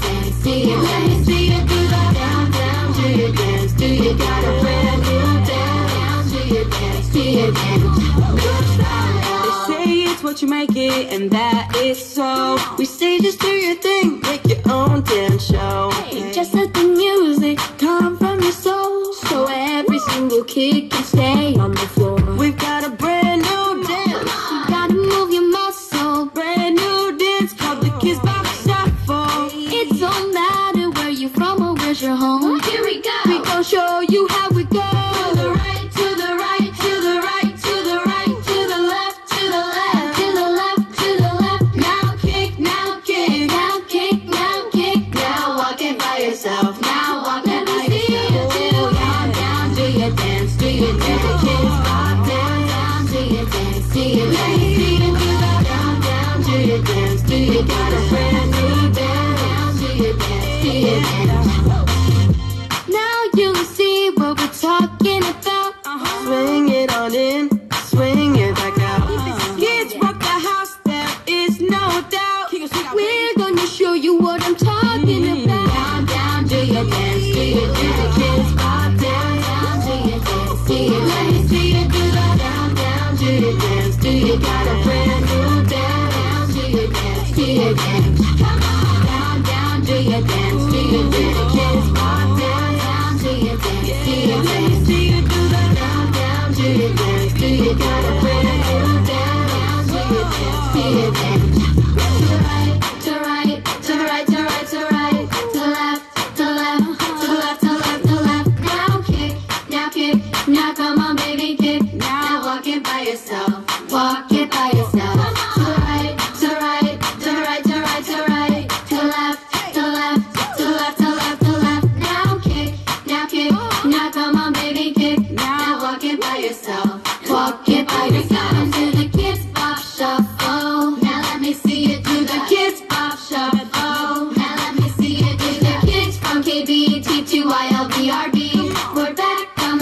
dance? Do you you do the down down? Do you dance? Do you got a brand new dance? Do you dance? Do you dance? They say it's what you make it, and that is so. We say just do your thing, make your own damn show. Hey, just let the music come from your soul, so every single kid can stay on the floor. You from or where's your home. Here we go. We gon' show you how we go. To the right, to the right, to the right, to the right, to the left, to the left, to the left, to the left. Now kick, now kick, now kick, now kick. Now walk it by yourself. Now walk it by yourself. Down, down, do your dance, do your dance. Kidz Bop down, down, do your dance, do your dance. Do you do that? Down, down, do your dance. Do Swing it on in, swing it back out. Kids rock the house, there is no doubt. We're gonna show you what I'm talking mm-hmm. about. Down, down, do your dance, do your dance. Kidz Bop down, down, do your dance, do your dance. Do you do that? Down, down, do your dance. Do you got a brand Now kick, now kick, now come on, baby, kick. Now walk it by yourself,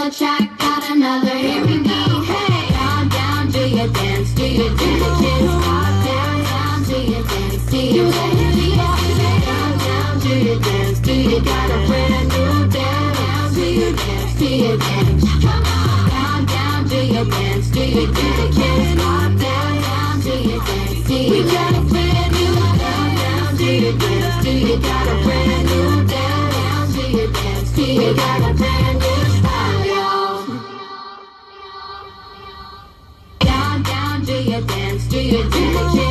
on track, got another here we go. Hey, down, down, do your dance, do your dance. Kidz Bop down, down, do your dance, do your dance. Do down, down, do your dance. Do you got a brand new dance? Down, do your dance, do your dance. Come on, down, down, do your dance, do your dance. Kidz Bop down, down, do your dance, do dance. We got a brand new down, down, do your dance. Do you got a brand new dance? Down, do your dance. Do you got a brand new Down, down,